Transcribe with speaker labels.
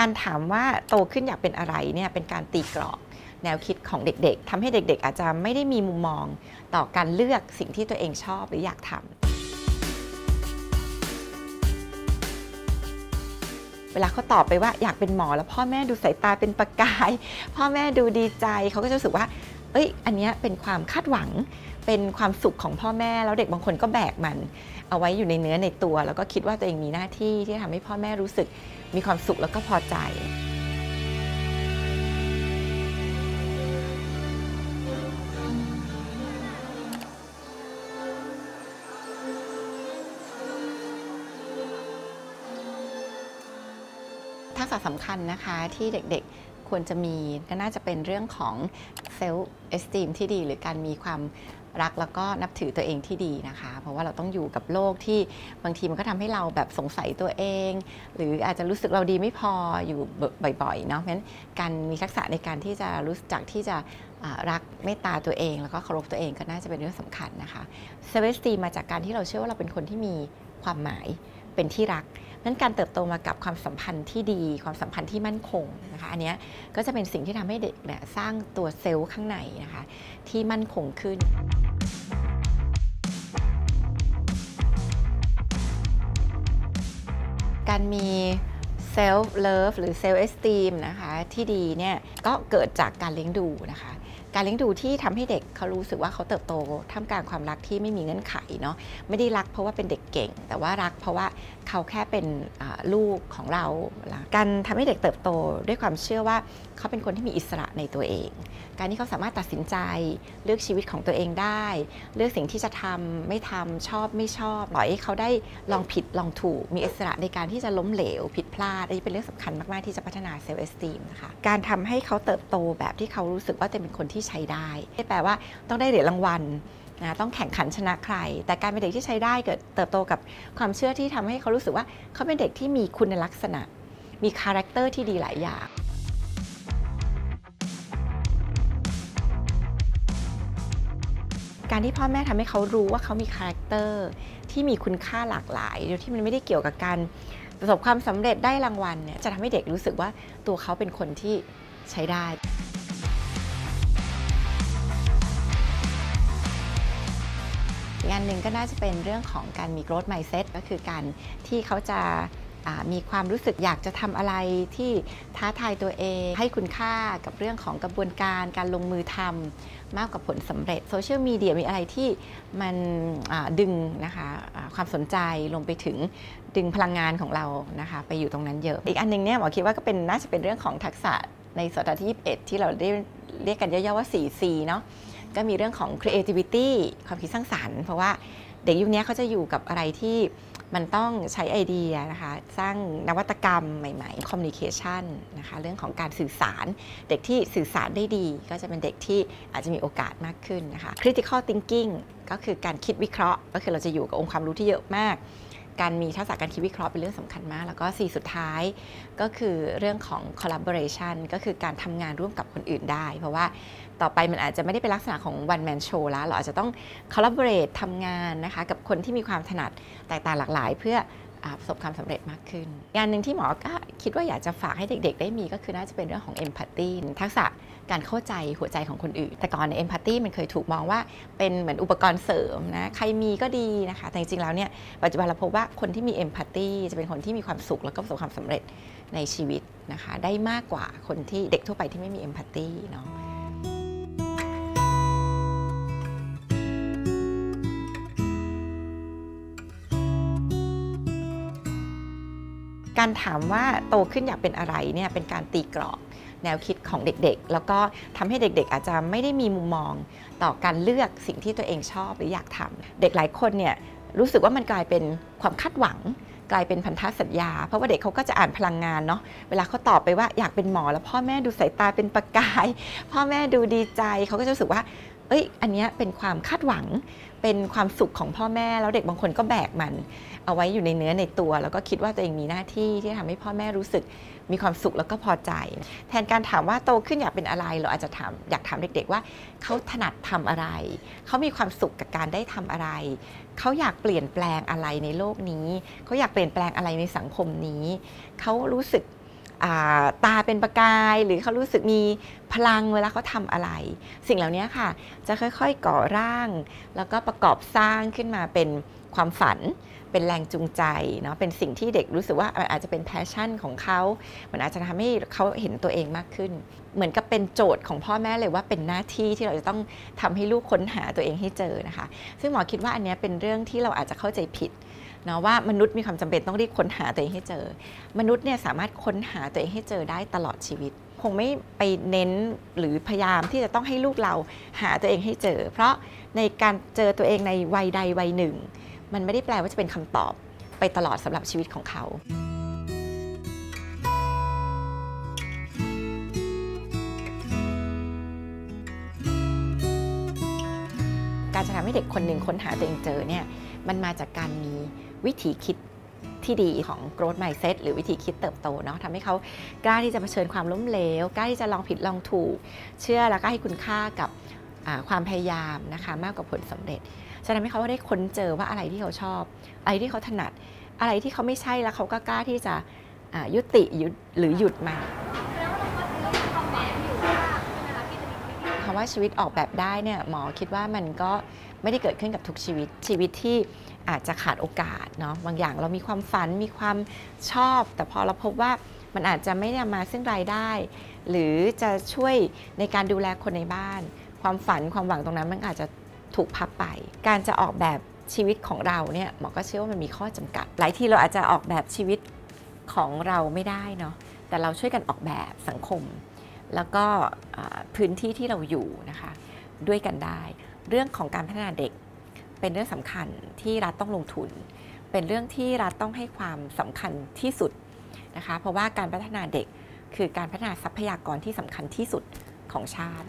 Speaker 1: การถามว่าโตขึ้นอยากเป็นอะไรเนี่ยเป็นการตีกรอบแนวคิดของเด็กๆทำให้เด็กๆ อาจจะไม่ได้มีมุมมองต่อการเลือกสิ่งที่ตัวเองชอบหรืออยากทำเวลาเขาตอบไปว่าอยากเป็นหมอแล้วพ่อแม่ดูสายตาเป็นประกาย พ่อแม่ดูดีใจเขาก็จะรู้สึกว่า เอ้ย อันนี้เป็นความคาดหวัง เป็นความสุขของพ่อแม่แล้วเด็กบางคนก็แบกมัน เอาไว้อยู่ในเนื้อในตัว แล้วก็คิดว่าตัวเองมีหน้าที่ที่ทำให้พ่อแม่รู้สึกมีความสุขแล้วก็พอใจทักษะสำคัญนะคะที่เด็กๆควรจะมีก็น่าจะเป็นเรื่องของเซลล์เอสติมที่ดีหรือการมีความ รักแล้วก็นับถือตัวเองที่ดีนะคะ เพราะว่าเราต้องอยู่กับโลกที่บางทีมันก็ทำให้เราแบบสงสัยตัวเอง หรืออาจจะรู้สึกเราดีไม่พออยู่บ่อยๆเนาะเพราะฉะนั้นการมีทักษะในการที่จะรู้จักที่จะรักเมตตาตัวเอง แล้วก็เคารพตัวเองก็น่าจะเป็นเรื่องสำคัญนะคะเซเวสตีมาจากการที่เราเชื่อว่าเราเป็นคนที่มีความหมายเป็นที่รักนั้นการเติบโตมากับความสัมพันธ์ที่ดี ความสัมพันธ์ที่มั่นคงนะคะ อันนี้ก็จะเป็นสิ่งที่ทำให้เด็กเนี่ยสร้างตัวเซลล์ข้างในนะคะ ที่มั่นคงขึ้น การมี self-love หรือ self-esteem นะคะที่ดีเนี่ยก็เกิดจากการเลี้ยงดูนะคะ การเลี้ยงดูที่ทำให้เด็กเขารู้สึกว่าเขาเติบโตท่ามกลางความรักที่ไม่มีเงื่อนไขเนาะไม่ได้รักเพราะว่าเป็นเด็กเก่ง แต่ว่ารักเพราะว่าเขาแค่เป็นลูกของเรา การทำให้เด็กเติบโตด้วยความเชื่อว่าเขาเป็นคนที่มีอิสระในตัวเอง การที่เขาสามารถตัดสินใจเลือกชีวิตของตัวเองได้ เลือกสิ่งที่จะทำไม่ทำชอบไม่ชอบปล่อยให้เขาได้ลองผิดลองถูก มีอิสระในการที่จะล้มเหลว ผิดพลาดอันนี้เป็นเรื่องสำคัญมาก ๆ ที่จะพัฒนา self-esteem นะคะการทำให้เขาเติบโตแบบที่เขารู้สึกว่าเป็นคนที่ใช้ได้ไม่แปลว่าต้องได้เหรียญรางวัลนะต้องแข่งขันชนะใคร แต่การเป็นเด็กที่ใช้ได้เกิดเติบโตกับความเชื่อที่ทำให้เขารู้สึกว่าเขาเป็นเด็กที่มีคุณลักษณะ มี character ที่ดีหลายอย่าง การที่พ่อแม่ทำให้เขารู้ว่าเขามี character ที่มีคุณค่าหลากหลายโดยที่มันไม่ได้เกี่ยวกับการประสบความสำเร็จได้รางวัลเนี่ยจะทำให้เด็กรู้สึกว่าตัวเขาเป็นคนที่ใช้ได้ อันหนึ่งก็น่าจะเป็นเรื่องของการมี growth mindset ก็คือการที่เขาจะ มีความรู้สึกอยากจะทำอะไรที่ท้าทายตัวเอง ให้คุณค่ากับเรื่องของกระบวนการการลงมือทำมากกว่าผลสำเร็จโซเชียลมีเดียมีอะไรที่มันดึงนะคะความสนใจลงไปถึงดึงพลังงานของเรานะคะไปอยู่ตรงนั้นเยอะ อีกอันนึงเนี่ยหมอคิดว่าก็เป็นน่าจะเป็นเรื่องของทักษะในสัปดาห์ที่ 21 ที่เราได้เรียกกันย่อๆว่า 4C เนาะก็มีเรื่องของ creativity ความคิดสร้างสารรค์ เพราะว่าเด็กยุคนี้เขาจะอยู่กับอะไรที่ มันต้องใช้ไอเดียนะคะ สร้างนวัตกรรมใหม่ๆคอมมิวนิเคชันนะคะเรื่องของการสื่อสาร เด็กที่สื่อสารได้ดี ก็จะเป็นเด็กที่อาจจะมีโอกาสมากขึ้นนะคะ critical thinking ก็คือการคิดวิเคราะห์ ก็คือเราจะอยู่กับองค์ความรู้ที่เยอะมาก การมีทักษะการคิดวิเคราะห์เป็นเรื่องสำคัญมาก แล้วก็สี่สุดท้ายก็คือเรื่องของ collaboration ก็คือการทำงานร่วมกับคนอื่นได้ เพราะว่าต่อไปมันอาจจะไม่ได้เป็นลักษณะของ one man show แล้ว เราอาจจะต้อง collaborate ทำงานนะคะกับคนที่มีความถนัดแตกต่างหลากหลาย เพื่อประสบความสำเร็จมากขึ้นงานหนึ่งที่หมอก็คิดว่าอยากจะฝากให้เด็ก ๆ ได้มีก็คือน่าจะเป็นเรื่องของ empathy ทักษะ การเข้าใจหัวใจของคนอื่น แต่ก่อนใน empathy มันเคยถูกมองว่าเป็นเหมือนอุปกรณ์เสริมนะใครมีก็ดีนะคะ แต่จริงๆแล้วเนี่ยปัจจุบันเราพบว่าคนที่มี empathy จะเป็นคนที่มีความสุขแล้วก็ประสบความสำเร็จในชีวิตนะคะ ได้มากกว่าคนที่เด็กทั่วไปที่ไม่มี empathy เนาะการถามว่าโตขึ้นอยากเป็นอะไรเนี่ยเป็นการตีกรอบ แนวคิดของเด็กๆ แล้วก็ทำให้เด็กๆ อาจจะไม่ได้มีมุมมองต่อการเลือกสิ่งที่ตัวเองชอบหรืออยากทำเด็กหลายคนเนี่ยรู้สึกว่ามันกลายเป็นความคาดหวัง กลายเป็นพันธสัญญา เพราะว่าเด็กเขาก็จะอ่านพลังงานเนาะเวลาเขาตอบไปว่าอยากเป็นหมอแล้วพ่อแม่ดูสายตาเป็นประกาย พ่อแม่ดูดีใจเขาก็จะรู้สึกว่า เอ้ย อันนี้เป็นความคาดหวัง เป็นความสุขของพ่อแม่ แล้วเด็กบางคนก็แบกมัน เอาไว้อยู่ในเนื้อในตัว แล้วก็คิดว่าตัวเองมีหน้าที่ที่ทำให้พ่อแม่รู้สึกมีความสุขแล้วก็พอใจ แทนการถามว่าโตขึ้นอยากเป็นอะไร เราอาจจะถามอยากถามเด็ก ๆ ว่าเขาถนัดทำอะไร เขามีความสุขกับการได้ทำอะไร เขาอยากเปลี่ยนแปลงอะไรในโลกนี้ เขาอยากเปลี่ยนแปลงอะไรในสังคมนี้ เขารู้สึก ตาเป็นประกาย หรือเขารู้สึกมีพลังเวลาเขาทำอะไร สิ่งเหล่านี้ค่ะ จะค่อยๆก่อร่าง แล้วก็ประกอบสร้างขึ้นมาเป็นความฝันเป็นแรงจูงใจเนาะเป็นสิ่งที่เด็กรู้สึกว่ามันอาจจะเป็น passion ของเขา มันอาจจะทำให้เขาเห็นตัวเองมากขึ้น เหมือนกับเป็นโจทย์ของพ่อแม่เลยว่าเป็นหน้าที่ที่เราจะต้องทำให้ลูกค้นหาตัวเองให้เจอนะคะ ซึ่งหมอคิดว่าอันนี้เป็นเรื่องที่เราอาจจะเข้าใจผิด เนาะว่ามนุษย์มีความจำเป็นต้องรีบค้นหาตัวเองให้เจอ มนุษย์เนี่ยสามารถค้นหาตัวเองให้เจอได้ตลอดชีวิต คงไม่ไปเน้นหรือพยายามที่จะต้องให้ลูกเราหาตัวเองให้เจอ เพราะในการเจอตัวเองในวัยใดวัยหนึ่ง มันไม่ได้แปลว่าจะเป็นคำตอบไปตลอดสำหรับชีวิตของเขาการจะทำให้เด็กคนหนึ่งค้นหาตัวเองเจอเนี่ยมันมาจากการมี วิธีคิดที่ดีของ growth mindset หรือวิธีคิดเติบโตเนาะทำให้เขากล้าที่จะเผชิญความล้มเหลว กล้าที่จะลองผิดลองถูก เชื่อแล้วก็ให้คุณค่ากับความพยายามนะคะมากกว่าผลสำเร็จจะทำให้เขาได้ค้นเจอว่าอะไรที่เขาชอบ อะไรที่เขาถนัด อะไรที่เขาไม่ใช่แล้วเขาก็กล้าที่จะยุติหรือหยุดมันคำว่าชีวิตออกแบบได้เนี่ยหมอคิดว่ามันก็ไม่ได้เกิดขึ้นกับทุกชีวิตชีวิตที่ อาจจะขาดโอกาสเนาะบางอย่างเรามีความฝันมีความชอบ แต่พอเราพบว่ามันอาจจะไม่ได้มาซึ่งรายได้ หรือจะช่วยในการดูแลคนในบ้าน ความฝันความหวังตรงนั้นมันอาจจะถูกพับไป การจะออกแบบชีวิตของเราเนี่ยหมอก็เชื่อว่ามันมีข้อจำกัด หลายทีเราอาจจะออกแบบชีวิตของเราไม่ได้เนาะแต่เราช่วยกันออกแบบสังคม แล้วก็พื้นที่ที่เราอยู่นะคะ ด้วยกันได้ เรื่องของการพัฒนาเด็ก เป็นเรื่องสำคัญที่รัฐต้องลงทุน เป็นเรื่องที่รัฐต้องให้ความสำคัญที่สุดนะคะเพราะว่าการพัฒนาเด็กคือการพัฒนาทรัพยากรที่สำคัญที่สุดของชาติ